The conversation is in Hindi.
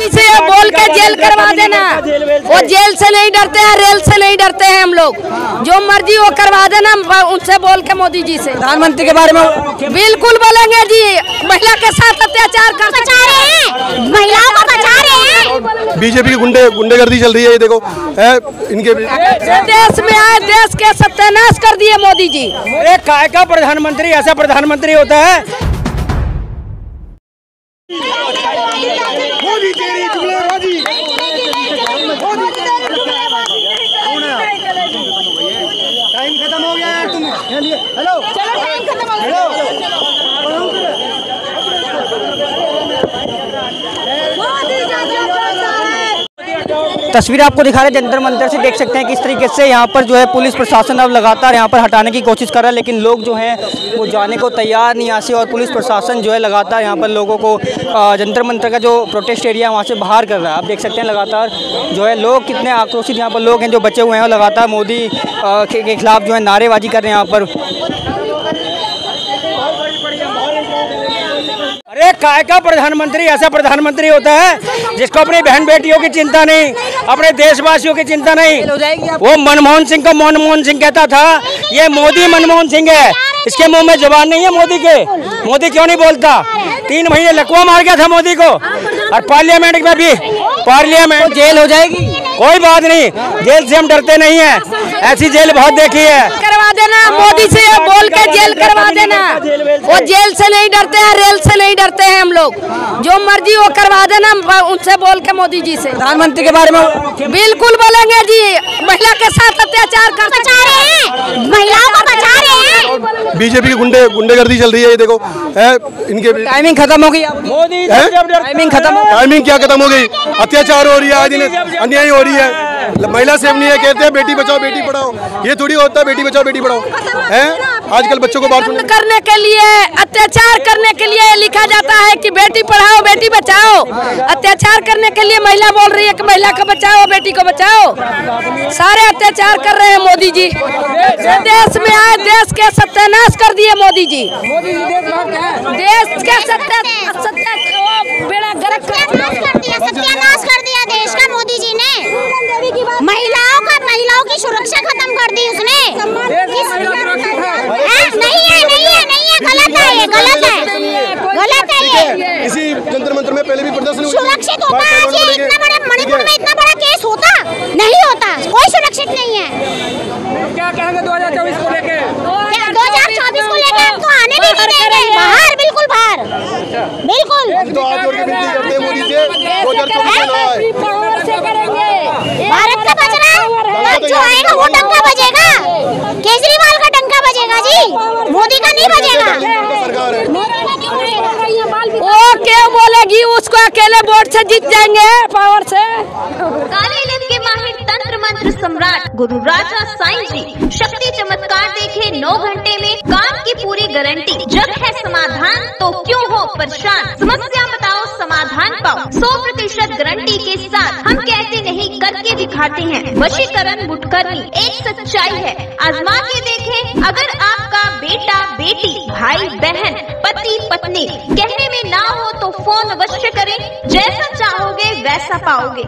मोदी से ये बोल के जेल करवा देना। वो जेल से नहीं डरते हैं रेल से नहीं डरते हैं हम लोग। जो मर्ज़ी वो करवा देना उनसे बोल के मोदी जी से। प्रधानमंत्री के बारे में बिल्कुल बोलेंगे जी महिला के साथ अत्याचार कर बचा रहे हैं। महिलाओं को बचा रहे हैं। बीजेपी की गुंडे गुंडेगर्दी चल रही है ये देखो। है इनके देश में आए देश के सत्यानाश कर दिए मोदी जी। एक काय का प्रधानमंत्री ऐसा प्रधानमंत्री होता है? टाइम खत्म हो गया यार तुम हेलो चलो टाइम खत्म हो गया तस्वीर आपको दिखा रहे जंतर मंतर से देख सकते हैं किस तरीके से यहाँ पर जो है पुलिस प्रशासन अब लगातार यहाँ पर हटाने की कोशिश कर रहा है, लेकिन लोग जो हैं वो जाने को तैयार नहीं यहाँ से और पुलिस प्रशासन जो है लगातार यहाँ पर लोगों को जंतर मंतर का जो प्रोटेस्ट एरिया है वहाँ से बाहर कर रहा है। आप देख सकते हैं लगातार जो है लोग कितने आक्रोशित यहाँ पर लोग हैं जो बचे हुए हैं लगातार मोदी के खिलाफ जो है नारेबाजी कर रहे हैं यहाँ पर। अरे काय का प्रधानमंत्री ऐसा प्रधानमंत्री होता है जिसको अपनी बहन बेटियों की चिंता नहीं अपने देशवासियों की चिंता नहीं। वो मनमोहन सिंह को मनमोहन सिंह कहता था ये मोदी मनमोहन सिंह है। इसके मुँह में जबान नहीं है मोदी के। मोदी क्यों नहीं बोलता? तीन महीने लकवा मार गया था मोदी को। और पार्लियामेंट में भी पार्लियामेंट जेल हो जाएगी। कोई बात नहीं जेल से हम डरते नहीं है। ऐसी जेल बहुत देखी है। करवा देना मोदी से बोल के जेल करवा देना। वो जेल से नहीं डरते हैं रेल से नहीं डरते हैं हम लोग। जो मर्ज़ी वो करवा देना उनसे बोल के मोदी जी से। प्रधानमंत्री के बारे में बिल्कुल बोलेंगे जी महिला के साथ अत्याचार कर बचा रहे हैं। महिलाओं को बचा रहे हैं। बीजेपी की गुंडे गुंडेगर्दी चल रही है ये देखो। है? इनके टाइमिंग खत्म हो गई मोदी टाइमिंग खत्म टाइमिंग क्या खत्म हो गई? अत्याचार हो रही है आज दिन अन्याय हो रही है। महिला सेफ़ नहीं है कहते हैं बेटी बचाओ बेटी पढ़ाओ। ये थोड़ी होता है बेटी बचाओ बेटी पढ़ाओ। है? आजकल बच्चों को बात बंद करने के लिए अत्याचार करने के लिए लिखा जाता है कि बेटी पढ़ाओ बेटी बचाओ। अत्याचार करने के लिए महिला बोल रही है कि महिला को बचाओ बेटी को बचाओ। सारे अत्याचार कर रहे हैं मोदी जी। देश में आए देश के सत्यानाश कर दिए मोदी जी। देश के सत्या सत्या बेड़ा गर्क कर सत्यानाश कर दिया सत्यानाश कर दिया देश का मोदी जी ने। महिलाओं का महिलाओं की सुरक्षा खत्म कर दी उसने हैं? नहीं है नहीं है नहीं है गलत है ये गलत है गलत है ये इसी जंतर मंत्र में पहले भी प्रदर्शन सुरक्षित होता आज ये इतना बड़ा मणिपुर में इतना बड़ा केस होता? नहीं होता। कोई सुरक्षित नहीं है। क्या कहेंगे 2024 को लेके? क्या 2024 को लेकर आपको आने भी नहीं देंगे। बाहर बिल्कुल बाहर। बिल्कुल। तो हाथ जोड़ के विनती करते हैं मोदी से। दो हज़ार चौबीस में भारत का बच रहा है। जो आएगा वो डंका बजेगा? केजरीवाल का डंका बजेगा जी। मोदी का नहीं बजेगा सरकार है वो क्यों बोलेगी उसको अकेले वोट से जीत जाएँगे पावर से। काले इल्म के माहिर तंत्र मंत्र सम्राट गुरु राजा साईं जी, शक्ति चमत्कार देखे नौ घंटे में काम की पूरी गारंटी। जब है समाधान तो क्यों हो परेशान? समस्या बताओ, समाधान पाओ। सौ प्रतिशत गारंटी के साथ हम कहते नहीं, करके दिखाते हैं। वशीकरण मुटकरनी एक सच्चाई है। आजमा के देखें, अगर आपका बेटा, बेटी, भाई, बहन, पति, पत्नी कहने में ना फ़ोन अवश्य करें। जैसा चाहोगे वैसा पाओगे।